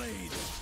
blades!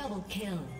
Double kill.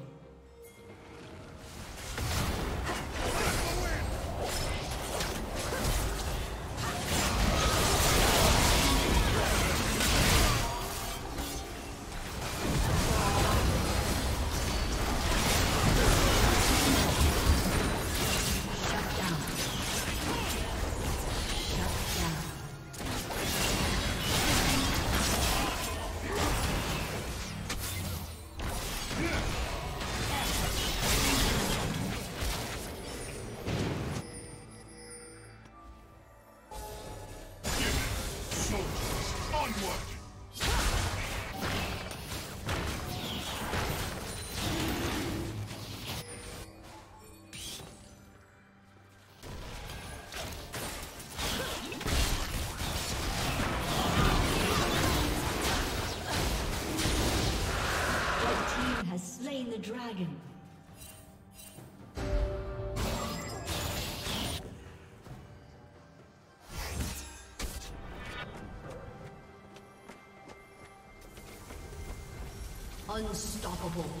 Unstoppable.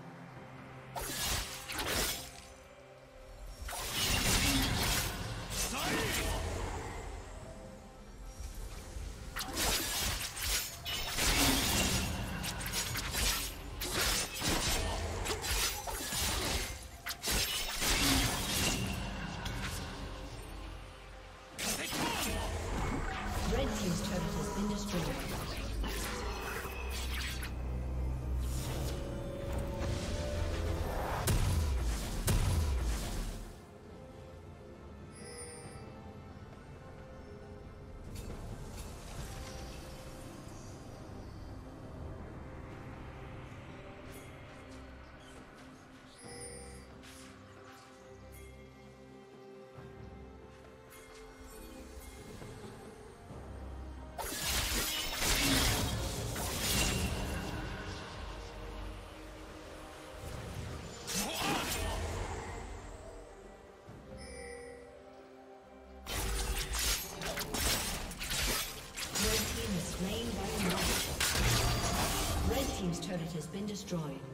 been destroyed.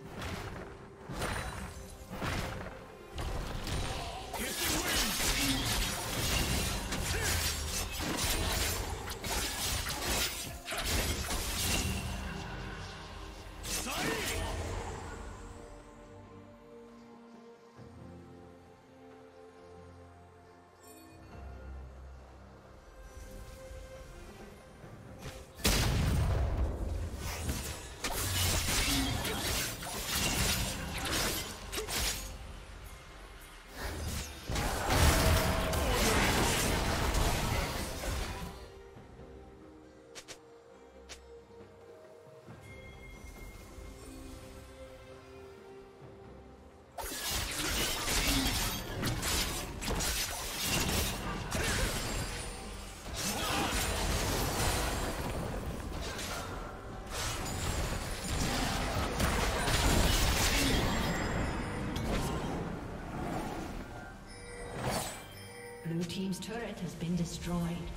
has been destroyed.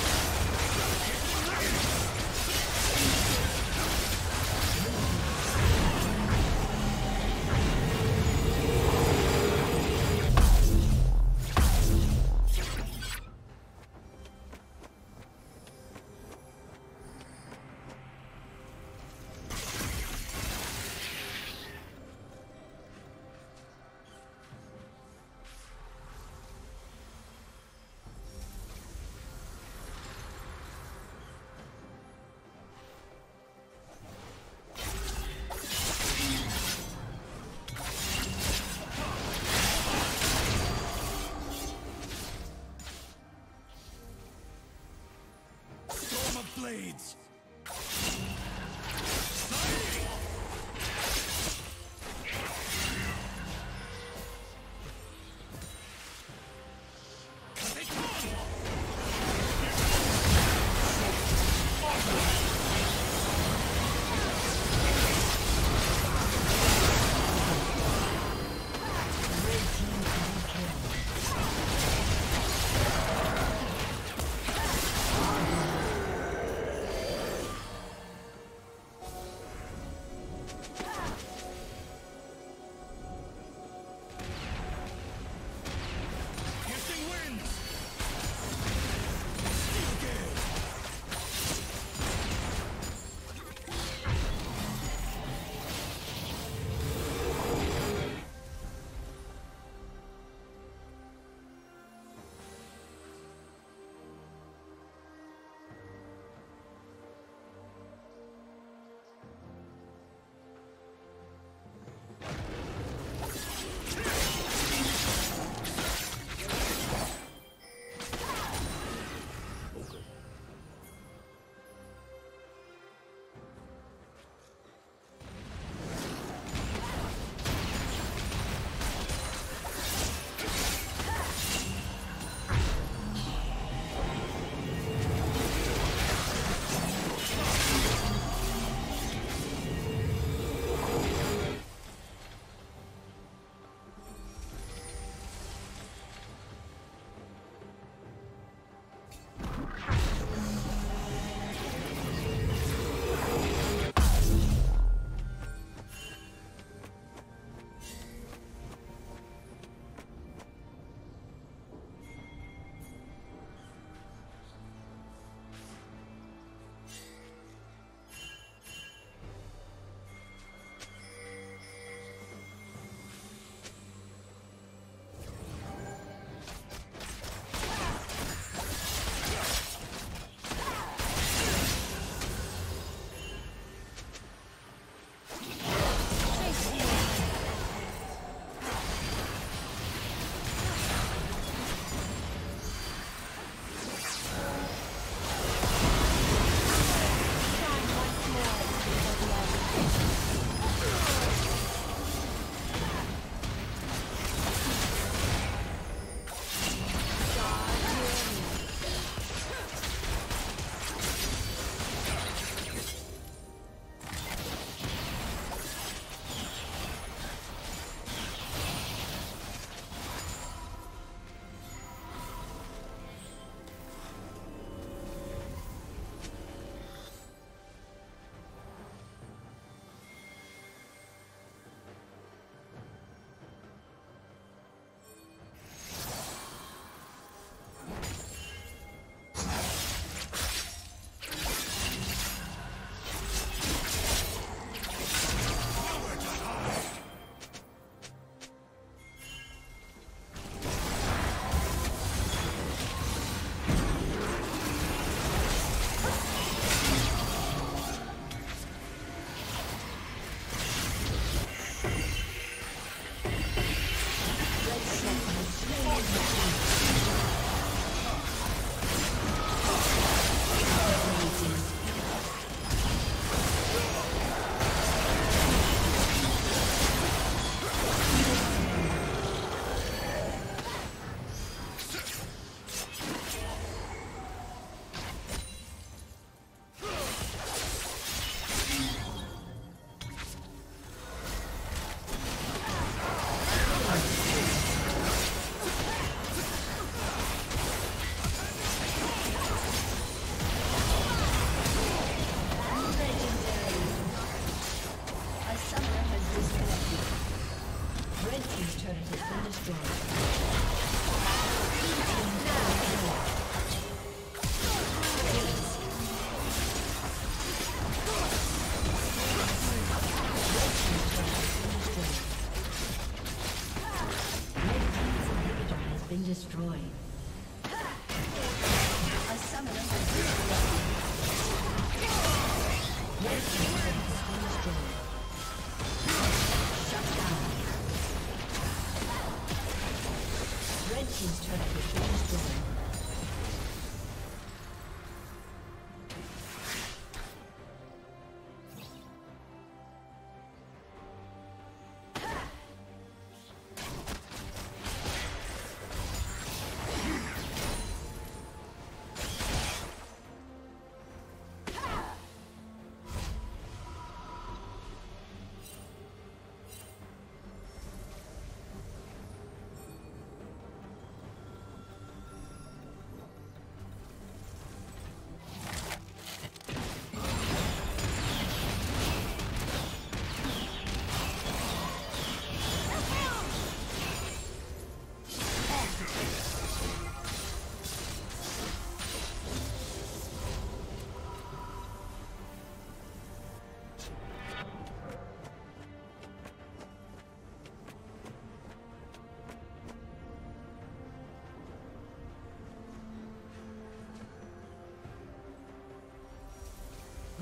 Blades.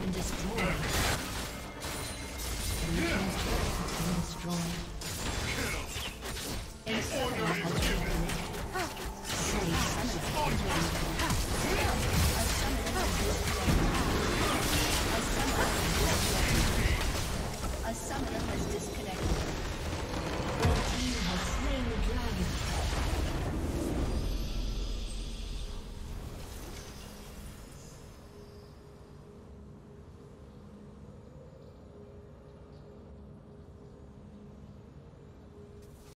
been destroyed. Your team's turret has been destroyed. Kill. Except for the Save